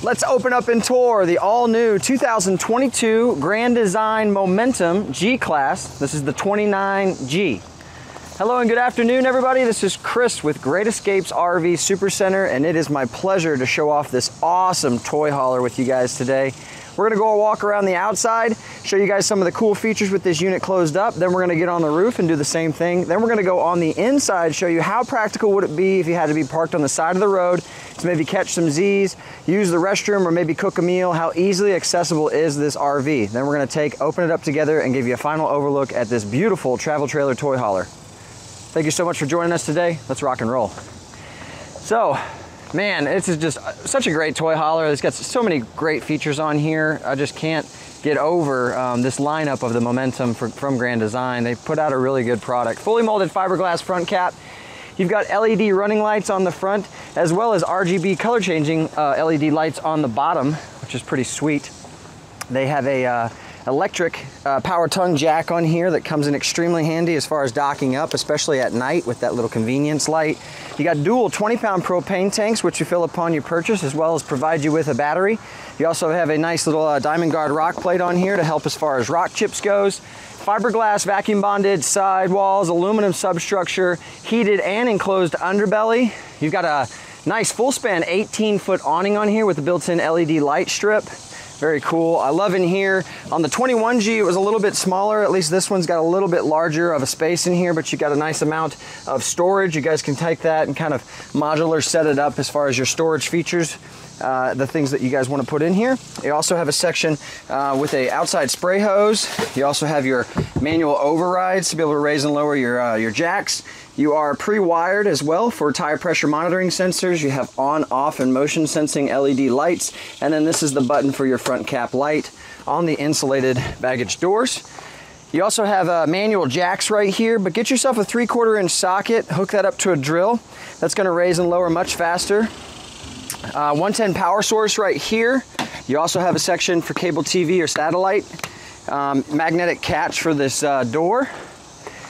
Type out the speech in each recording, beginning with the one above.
Let's open up and tour the all new 2022 Grand Design Momentum G Class. This is the 29G. Hello and good afternoon, everybody. This is Chris with Great Escapes RV Supercenter, and it is my pleasure to show off this awesome toy hauler with you guys today. We're gonna go walk around the outside, show you guys some of the cool features with this unit closed up. Then we're gonna get on the roof and do the same thing. Then we're gonna go on the inside, show you how practical would it be if you had to be parked on the side of the road to maybe catch some Z's, use the restroom, or maybe cook a meal. How easily accessible is this RV? Then we're gonna take, open it up together and give you a final overlook at this beautiful travel trailer toy hauler. Thank you so much for joining us today. Let's rock and roll. So, man, this is just such a great toy hauler. It's got so many great features on here. I just can't get over um, this lineup of the Momentum for, from Grand Design. They put out a really good product. Fully molded fiberglass front cap. You've got LED running lights on the front, as well as RGB color changing uh, LED lights on the bottom, which is pretty sweet. They have a uh, electric uh, power tongue jack on here that comes in extremely handy as far as docking up, especially at night with that little convenience light. You got dual 20 pound propane tanks, which you fill upon your purchase, as well as provide you with a battery. You also have a nice little uh, Diamond Guard rock plate on here to help as far as rock chips goes. Fiberglass vacuum bonded side walls, aluminum substructure, heated and enclosed underbelly. You've got a nice full span 18 foot awning on here with a built-in LED light strip. Very cool. I love in here. On the 21G, it was a little bit smaller. At least this one's got a little bit larger of a space in here, but you got a nice amount of storage. You guys can take that and kind of modular set it up as far as your storage features. Uh, the things that you guys want to put in here. You also have a section uh, with a outside spray hose. You also have your manual overrides to be able to raise and lower your, uh, your jacks. You are pre-wired as well for tire pressure monitoring sensors. You have on, off, and motion sensing LED lights. And then this is the button for your front cap light on the insulated baggage doors. You also have uh, manual jacks right here, but get yourself a three quarter inch socket, hook that up to a drill. That's gonna raise and lower much faster. Uh, 110 power source right here. You also have a section for cable TV or satellite. Um, magnetic catch for this uh, door.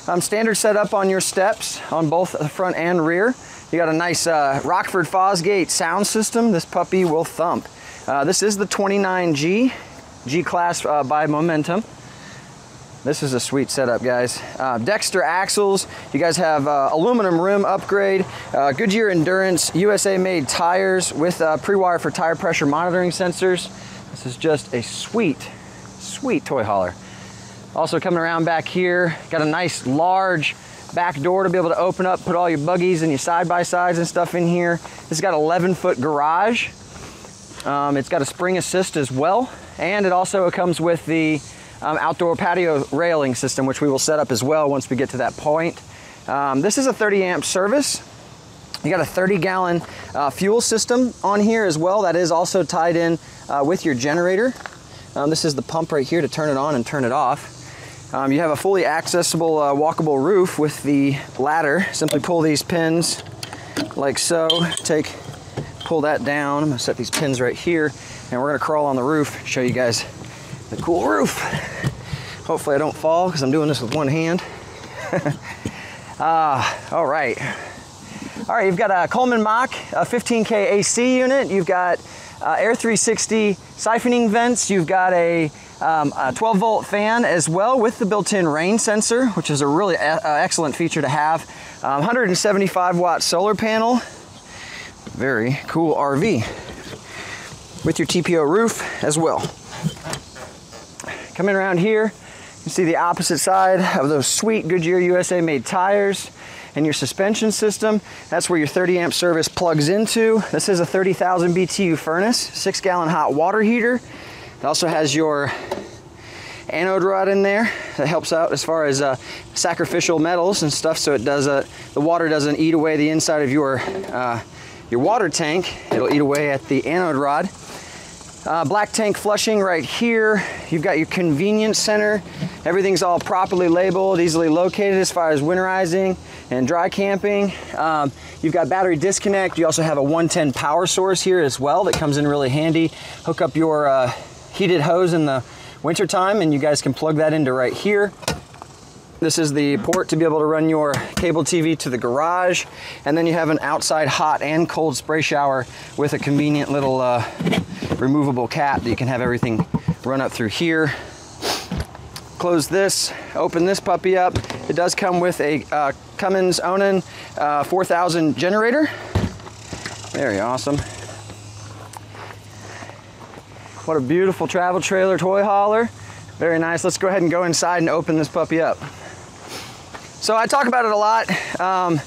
Um, standard setup on your steps on both the front and rear. You got a nice uh, Rockford Fosgate sound system. This puppy will thump. Uh, this is the 29G, G-Class uh, by Momentum. This is a sweet setup, guys. Uh, Dexter axles. You guys have uh, aluminum rim upgrade, uh, Goodyear Endurance, USA made tires with uh, pre-wire for tire pressure monitoring sensors. This is just a sweet, sweet toy hauler. Also coming around back here, got a nice large back door to be able to open up, put all your buggies and your side-by-sides and stuff in here. Has got 11 foot garage. Um, it's got a spring assist as well. And it also comes with the um, outdoor patio railing system, which we will set up as well once we get to that point. Um, this is a 30 amp service. You got a 30 gallon uh, fuel system on here as well. That is also tied in uh, with your generator. Um, this is the pump right here to turn it on and turn it off. Um, you have a fully accessible uh, walkable roof with the ladder. Simply pull these pins like so. Take, pull that down. I'm gonna set these pins right here and we're gonna crawl on the roof, show you guys the cool roof. Hopefully I don't fall because I'm doing this with one hand. uh, all right. All right, you've got a Coleman Mach, a 15K AC unit. You've got uh, Air 360 siphoning vents. You've got a, um, a 12 volt fan as well with the built-in rain sensor, which is a really e uh, excellent feature to have. Um, 175 watt solar panel. Very cool RV. With your TPO roof as well. Coming around here, you can see the opposite side of those sweet Goodyear USA made tires and your suspension system. That's where your 30 amp service plugs into. This is a 30,000 BTU furnace, six gallon hot water heater. It also has your anode rod in there that helps out as far as uh, sacrificial metals and stuff so it does uh, the water doesn't eat away the inside of your uh, your water tank it'll eat away at the anode rod uh, black tank flushing right here. You've got your convenience center. Everything's all properly labeled, easily located as far as winterizing and dry camping. Um, you've got battery disconnect. You also have a 110 power source here as well that comes in really handy. Hook up your uh, heated hose in the wintertime and you guys can plug that into right here. This is the port to be able to run your cable TV to the garage. And then you have an outside hot and cold spray shower with a convenient little uh, removable cap that you can have everything run up through here. Close this, open this puppy up. It does come with a uh, Cummins Onan uh, 4000 generator. Very awesome. What a beautiful travel trailer toy hauler. Very nice. Let's go ahead and go inside and open this puppy up. So I talk about it a lot. Um,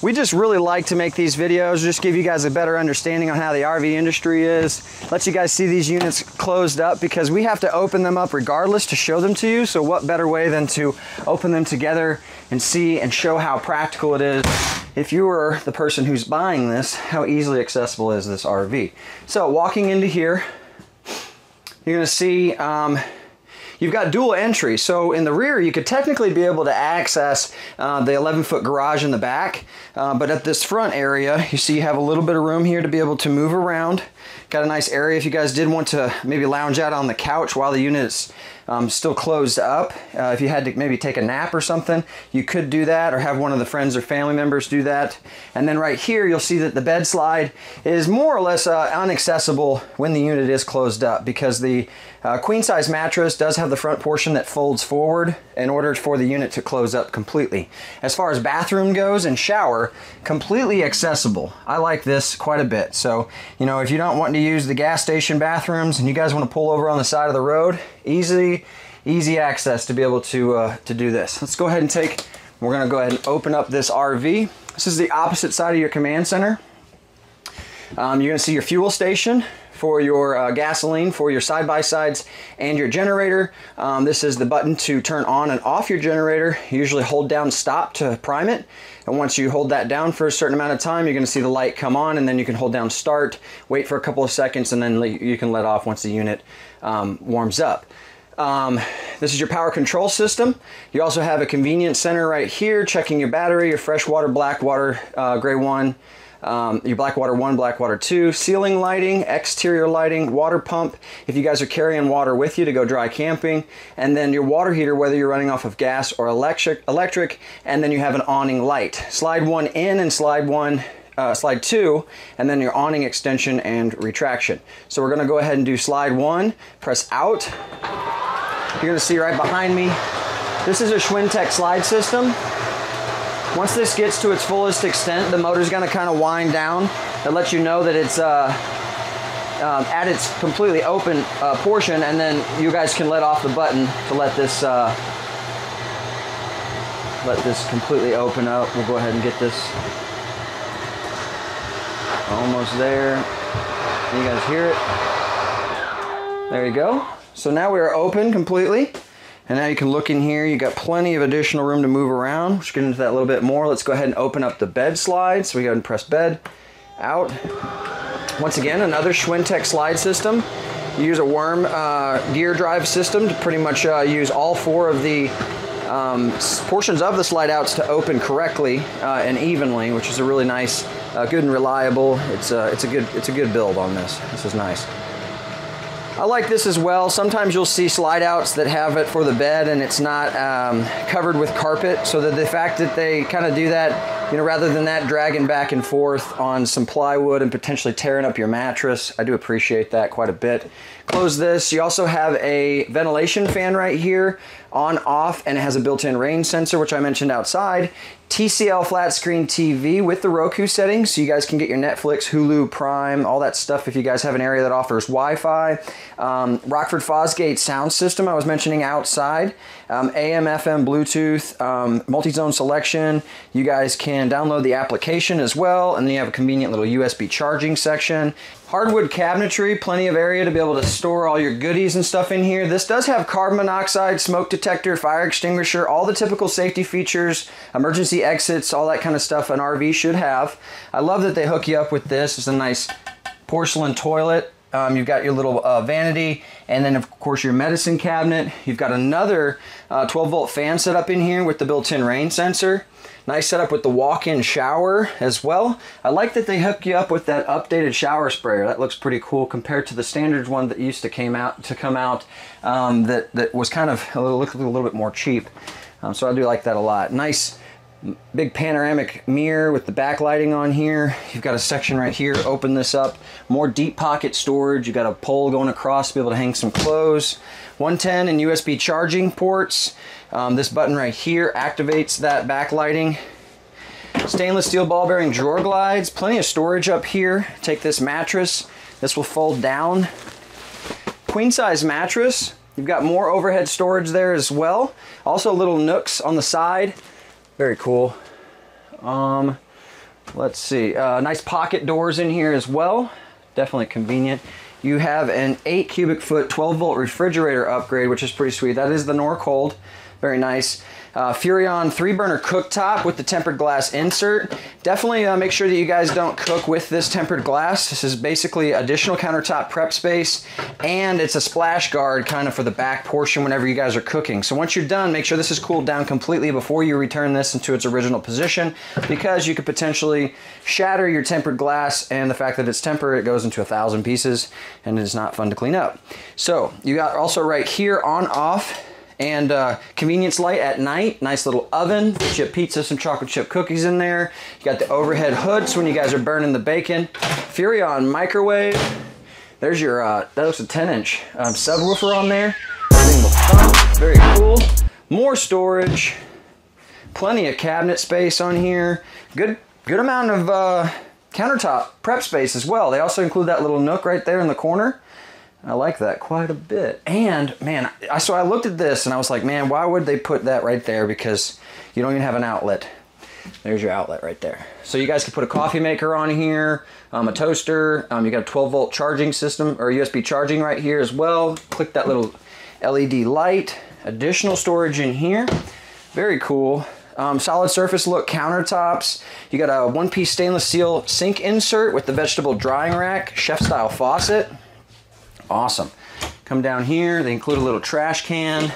we just really like to make these videos, just give you guys a better understanding on how the RV industry is, let you guys see these units closed up because we have to open them up regardless to show them to you. So what better way than to open them together and see and show how practical it is if you were the person who's buying this, how easily accessible is this RV. So walking into here, you're gonna see um, you've got dual entry. So in the rear, you could technically be able to access uh, the 11 foot garage in the back. Uh, but at this front area, you see you have a little bit of room here to be able to move around. Got a nice area if you guys did want to maybe lounge out on the couch while the unit is um, still closed up. Uh, if you had to maybe take a nap or something, you could do that or have one of the friends or family members do that. And then right here, you'll see that the bed slide is more or less uh, inaccessible when the unit is closed up because the uh, queen size mattress does have the front portion that folds forward in order for the unit to close up completely. As far as bathroom goes and shower, completely accessible. I like this quite a bit. So, you know, if you don't want to use the gas station bathrooms and you guys want to pull over on the side of the road, easy, access to be able to, uh, to do this. Let's go ahead and take, we're gonna go ahead and open up this RV. This is the opposite side of your command center. Um, you're gonna see your fuel station for your uh, gasoline, for your side-by-sides and your generator. Um, this is the button to turn on and off your generator. You usually hold down stop to prime it. And once you hold that down for a certain amount of time, you're gonna see the light come on and then you can hold down start, wait for a couple of seconds, and then you can let off once the unit um, warms up. Um, this is your power control system. You also have a convenience center right here, checking your battery, your freshwater, blackwater, uh, gray one, um, your Blackwater 1, black water 2, ceiling lighting, exterior lighting, water pump if you guys are carrying water with you to go dry camping, and then your water heater whether you're running off of gas or electric, electric and then you have an awning light. Slide one in and slide one uh, slide two, and then your awning extension and retraction. So we're gonna go ahead and do slide one, press out. You're gonna see right behind me, this is a Schwintek slide system. Once this gets to its fullest extent, the motor's gonna kind of wind down. That lets you know that it's uh, um, at its completely open uh, portion, and then you guys can let off the button to let this uh, let this completely open up. We'll go ahead and get this almost there. You guys hear it? There you go. So now we are open completely. And now you can look in here, you got plenty of additional room to move around. Let's get into that a little bit more. Let's go ahead and open up the bed slide. So we go ahead and press bed, out. Once again, another Schwintek slide system. You use a worm uh, gear drive system to pretty much uh, use all four of the um, portions of the slide outs to open correctly uh, and evenly, which is a really nice, uh, good and reliable. It's a, uh, it's a good, it's a good build on this. This is nice. I like this as well. Sometimes you'll see slide outs that have it for the bed and it's not um, covered with carpet. So that the fact that they kind of do that, you know, rather than that dragging back and forth on some plywood and potentially tearing up your mattress, I do appreciate that quite a bit. Close this. You also have a ventilation fan right here on off and it has a built-in rain sensor which I mentioned outside TCL flat screen TV with the Roku settings so you guys can get your Netflix, Hulu, Prime, all that stuff if you guys have an area that offers Wi-Fi. Um, Rockford Fosgate sound system I was mentioning outside. Um, AM, FM, Bluetooth, um, multi-zone selection. You guys can download the application as well and then you have a convenient little USB charging section. Hardwood cabinetry, plenty of area to be able to store all your goodies and stuff in here. This does have carbon monoxide, smoke detector, fire extinguisher, all the typical safety features, emergency exits, all that kind of stuff an RV should have. I love that they hook you up with this. It's a nice porcelain toilet. Um, you've got your little uh, vanity and then of course your medicine cabinet. You've got another uh, 12 volt fan set up in here with the built-in rain sensor. Nice setup with the walk-in shower as well. I like that they hook you up with that updated shower sprayer. That looks pretty cool compared to the standard one that used to came out to come out um, that that was kind of a little, a little bit more cheap. Um, so I do like that a lot. Nice big panoramic mirror with the backlighting on here. You've got a section right here, open this up. More deep pocket storage. You've got a pole going across to be able to hang some clothes. 110 and USB charging ports. Um, this button right here activates that backlighting. Stainless steel ball bearing drawer glides. Plenty of storage up here. Take this mattress. This will fold down. Queen size mattress. You've got more overhead storage there as well. Also little nooks on the side. Very cool. Um, let's see, uh, nice pocket doors in here as well. Definitely convenient. You have an 8 cubic foot 12 volt refrigerator upgrade, which is pretty sweet. That is the Norcold. Very nice. Uh, Furrion three burner cooktop with the tempered glass insert. Definitely uh, make sure that you guys don't cook with this tempered glass. This is basically additional countertop prep space and it's a splash guard kind of for the back portion whenever you guys are cooking. So once you're done, make sure this is cooled down completely before you return this into its original position because you could potentially shatter your tempered glass and the fact that it's tempered, it goes into a thousand pieces and it's not fun to clean up. So you got also right here on off and uh, convenience light at night. Nice little oven, chip pizza, some chocolate chip cookies in there. You got the overhead hoods when you guys are burning the bacon. Furrion microwave. There's your, uh, that looks a 10 inch um, subwoofer on there. Very cool. More storage. Plenty of cabinet space on here. Good, good amount of uh, countertop prep space as well. They also include that little nook right there in the corner. I like that quite a bit. And man, I so I looked at this and I was like, man, why would they put that right there? Because you don't even have an outlet. There's your outlet right there. So you guys can put a coffee maker on here, um, a toaster. Um, you got a 12 volt charging system or USB charging right here as well. Click that little LED light. Additional storage in here. Very cool. Um, solid surface look countertops. You got a one piece stainless steel sink insert with the vegetable drying rack, chef style faucet. Awesome. Come down here, they include a little trash can,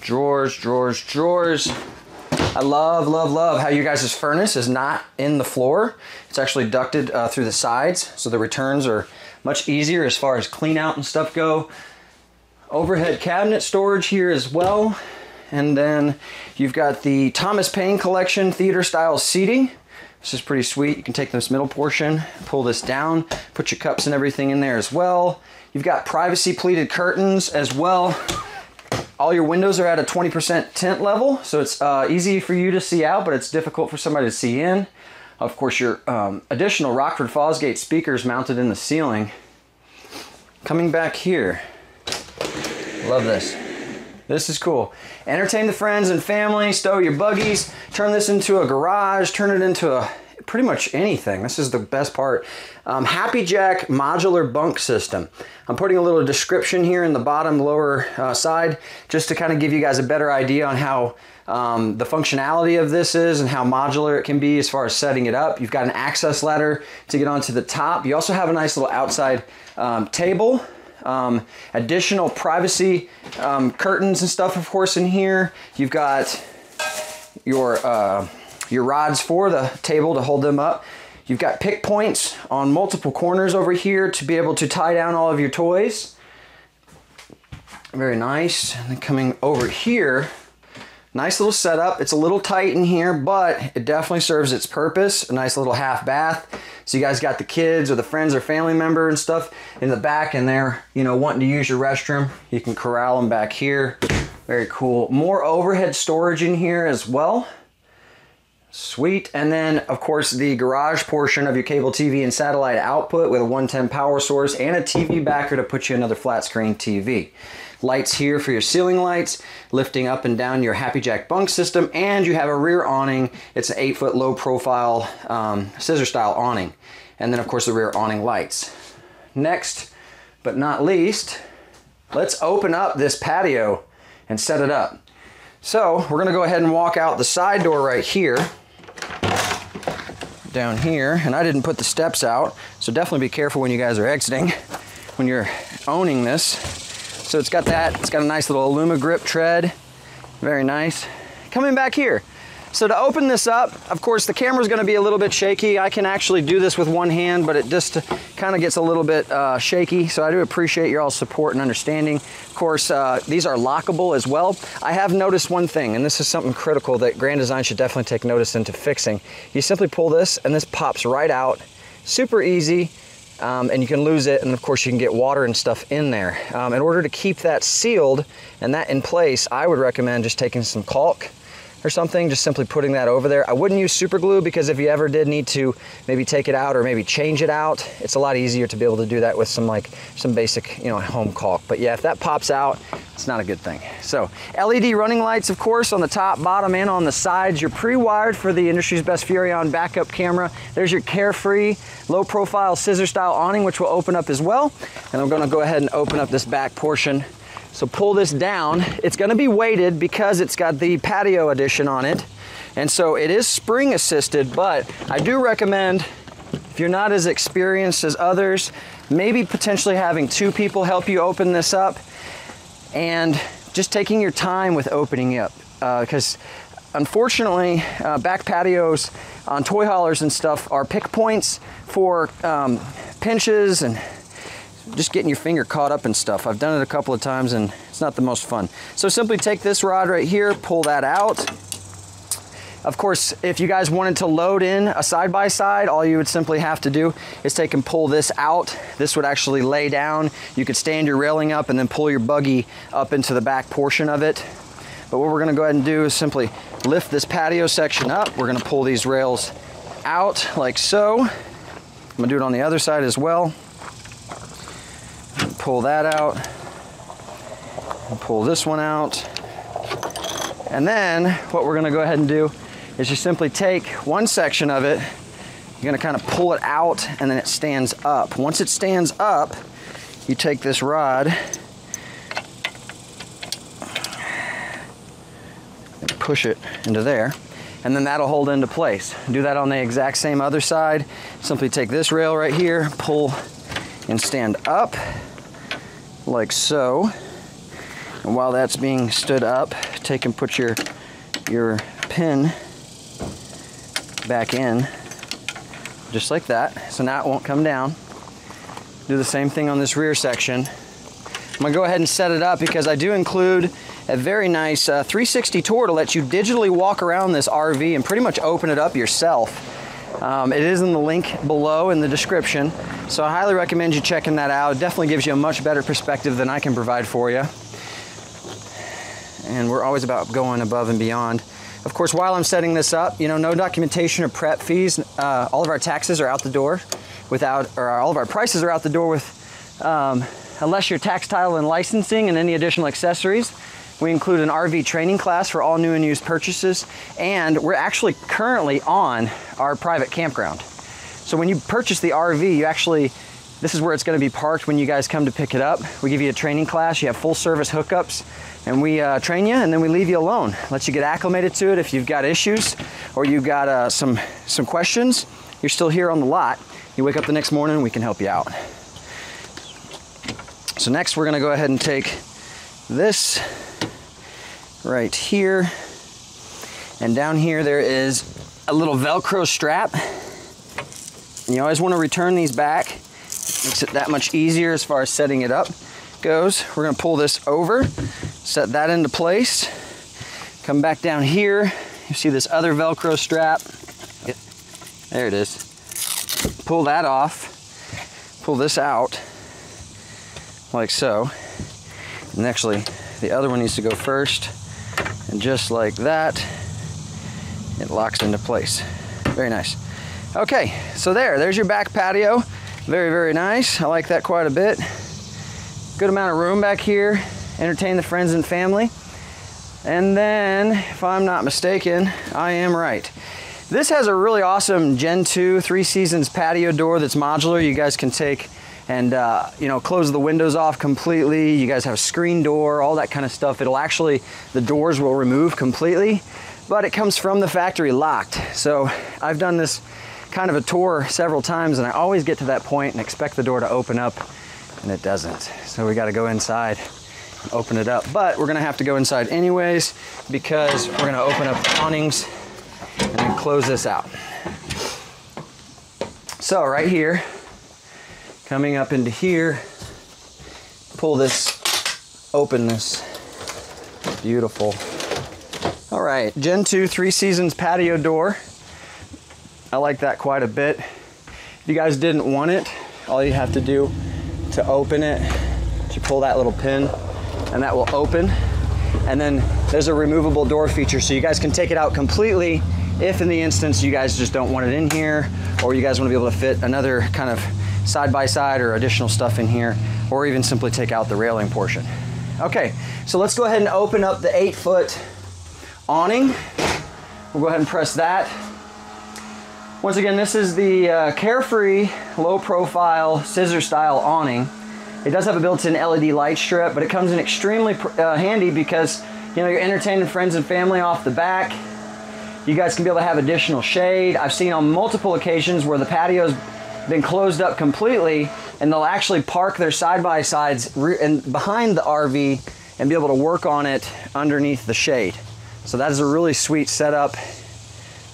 drawers, drawers, drawers. I love, love, love how you guys' furnace is not in the floor. It's actually ducted uh, through the sides, so the returns are much easier as far as clean out and stuff go. Overhead cabinet storage here as well. And then you've got the Thomas Payne Collection theater style seating. This is pretty sweet. You can take this middle portion, pull this down, put your cups and everything in there as well. You've got privacy pleated curtains as well. All your windows are at a 20% tint level, so it's uh, easy for you to see out, but it's difficult for somebody to see in. Of course, your um, additional Rockford Fosgate speakers mounted in the ceiling. Coming back here, love this. This is cool. Entertain the friends and family, stow your buggies, turn this into a garage, turn it into a pretty much anything. This is the best part. Um, Happijac modular bunk system. I'm putting a little description here in the bottom lower uh, side just to kind of give you guys a better idea on how um, the functionality of this is and how modular it can be as far as setting it up. You've got an access ladder to get onto the top. You also have a nice little outside um, table um, additional privacy um, curtains and stuff, of course, in here. You've got your uh, your rods for the table to hold them up. You've got pick points on multiple corners over here to be able to tie down all of your toys. Very nice. And then coming over here, nice little setup. It's a little tight in here, but it definitely serves its purpose. A nice little half bath. So you guys got the kids or the friends or family member and stuff in the back and they're, you know, wanting to use your restroom. You can corral them back here. Very cool. More overhead storage in here as well. Sweet. And then, of course, the garage portion of your cable TV and satellite output with a 110 power source and a TV backer to put you another flat screen TV. Lights here for your ceiling lights, lifting up and down your Happijac bunk system, and you have a rear awning. It's an 8 foot low profile um, scissor style awning. And then, of course, the rear awning lights. Next, but not least, let's open up this patio and set it up. So we're gonna go ahead and walk out the side door right here down here, and I didn't put the steps out, so definitely be careful when you guys are exiting, when you're owning this. So it's got that, it's got a nice little Aluma grip tread, very nice. Coming back here, So to open this up, of course, the camera's gonna be a little bit shaky. I can actually do this with one hand, but it just kind of gets a little bit uh, shaky. So I do appreciate your all support and understanding. Of course, uh, these are lockable as well. I have noticed one thing, and this is something critical that Grand Design should definitely take notice into fixing. You simply pull this and this pops right out. Super easy. Um, and you can lose it and of course you can get water and stuff in there. Um, in order to keep that sealed and that in place, I would recommend just taking some caulk or something, just simply putting that over there. I wouldn't use super glue because if you ever did need to maybe take it out or maybe change it out, it's a lot easier to be able to do that with some like some basic, you know, home caulk. But yeah, if that pops out, it's not a good thing. So LED running lights, of course, on the top, bottom, and on the sides. You're pre-wired for the industry's best Furrion backup camera. There's your carefree, low profile scissor style awning, which will open up as well. And I'm gonna go ahead and open up this back portion so pull this down. It's gonna be weighted because it's got the patio edition on it. And so it is spring assisted, but I do recommend if you're not as experienced as others, maybe potentially having two people help you open this up and just taking your time with opening it up. Because uh, unfortunately, uh, back patios on toy haulers and stuff are pick points for um, pinches and just getting your finger caught up and stuff. I've done it a couple of times and it's not the most fun. So simply take this rod right here, pull that out. Of course, if you guys wanted to load in a side-by-side, -side, all you would simply have to do is take and pull this out. This would actually lay down. You could stand your railing up and then pull your buggy up into the back portion of it. But what we're gonna go ahead and do is simply lift this patio section up. We're gonna pull these rails out like so. I'm gonna do it on the other side as well pull that out, and pull this one out. And then what we're gonna go ahead and do is just simply take one section of it, you're gonna kind of pull it out and then it stands up. Once it stands up, you take this rod and push it into there and then that'll hold into place. Do that on the exact same other side. Simply take this rail right here, pull and stand up like so. And while that's being stood up, take and put your, your pin back in, just like that. So now it won't come down. Do the same thing on this rear section. I'm gonna go ahead and set it up because I do include a very nice uh, 360 tour to let you digitally walk around this RV and pretty much open it up yourself. Um, it is in the link below in the description. So I highly recommend you checking that out. It definitely gives you a much better perspective than I can provide for you. And we're always about going above and beyond. Of course, while I'm setting this up, you know, no documentation or prep fees. Uh, all of our taxes are out the door without, or all of our prices are out the door with, um, unless you're tax title and licensing and any additional accessories. We include an RV training class for all new and used purchases, and we're actually currently on our private campground. So when you purchase the RV, you actually, this is where it's gonna be parked when you guys come to pick it up. We give you a training class, you have full service hookups, and we uh, train you and then we leave you alone. Let you get acclimated to it. If you've got issues or you've got uh, some, some questions, you're still here on the lot. You wake up the next morning we can help you out. So next we're gonna go ahead and take this right here. And down here there is a little Velcro strap and you always want to return these back. Makes it that much easier as far as setting it up goes. We're going to pull this over, set that into place. Come back down here. You see this other Velcro strap. There it is. Pull that off. Pull this out like so. And actually, the other one needs to go first. And just like that, it locks into place. Very nice. Okay, so there, there's your back patio. Very, very nice. I like that quite a bit. Good amount of room back here. Entertain the friends and family. And then, if I'm not mistaken, I am right. This has a really awesome Gen 2 three seasons patio door that's modular. You guys can take and uh, you know close the windows off completely. You guys have a screen door, all that kind of stuff. It'll actually, the doors will remove completely, but it comes from the factory locked. So I've done this kind of a tour several times and I always get to that point and expect the door to open up and it doesn't. So we gotta go inside and open it up. But we're gonna have to go inside anyways because we're gonna open up awnings and then close this out. So right here, coming up into here, pull this, open this, beautiful. All right, Gen 2 Three Seasons patio door. I like that quite a bit. If you guys didn't want it, all you have to do to open it, you pull that little pin and that will open. And then there's a removable door feature so you guys can take it out completely if in the instance you guys just don't want it in here or you guys want to be able to fit another kind of side by side or additional stuff in here or even simply take out the railing portion. Okay, so let's go ahead and open up the eight foot awning. We'll go ahead and press that. Once again, this is the uh, Carefree low profile scissor style awning. It does have a built-in LED light strip, but it comes in extremely uh, handy because you know you're entertaining friends and family off the back. You guys can be able to have additional shade. I've seen on multiple occasions where the patio's been closed up completely and they'll actually park their side-by-sides and behind the RV and be able to work on it underneath the shade. So that is a really sweet setup.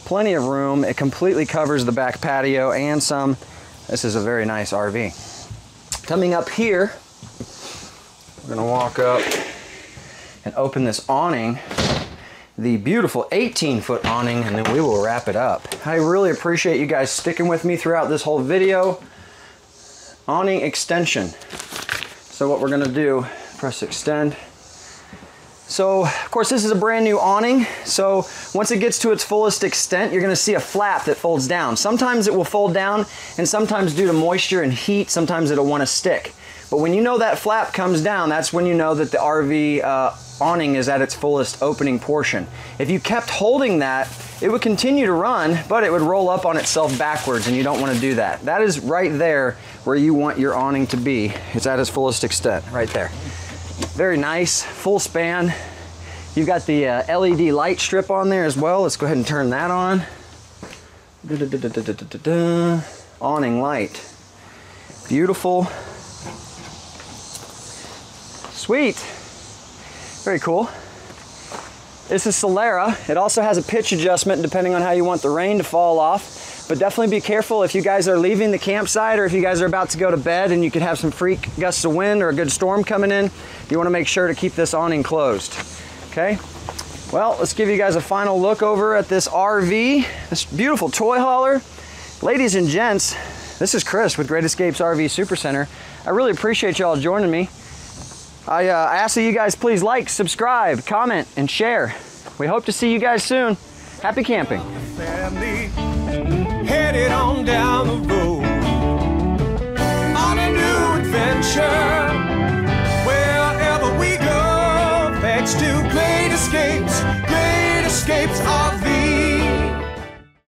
Plenty of room. It completely covers the back patio and some. This is a very nice RV. Coming up here, we're gonna walk up and open this awning, the beautiful 18 foot awning, and then we will wrap it up. I really appreciate you guys sticking with me throughout this whole video. Awning extension. So what we're gonna do, press extend. So, of course, this is a brand new awning. So once it gets to its fullest extent, you're gonna see a flap that folds down. Sometimes it will fold down, and sometimes due to moisture and heat, sometimes it'll wanna stick. But when you know that flap comes down, that's when you know that the RV uh, awning is at its fullest opening portion. If you kept holding that, it would continue to run, but it would roll up on itself backwards, and you don't wanna do that. That is right there where you want your awning to be. It's at its fullest extent, right there. Very nice, full span. You've got the uh, LED light strip on there as well. Let's go ahead and turn that on. Da -da -da Awning light. Beautiful. Sweet. Very cool. This is Solera. It also has a pitch adjustment depending on how you want the rain to fall off. But definitely be careful if you guys are leaving the campsite or if you guys are about to go to bed and you could have some freak gusts of wind or a good storm coming in, you wanna make sure to keep this awning closed, okay? Well, let's give you guys a final look over at this RV, this beautiful toy hauler. Ladies and gents, this is Chris with Great Escapes RV Supercenter. I really appreciate y'all joining me. I, uh, ask that you guys please like, subscribe, comment, and share. We hope to see you guys soon. Happy camping headed on down the road on a new adventure. Wherever we go, thanks to great escapes, great escapes of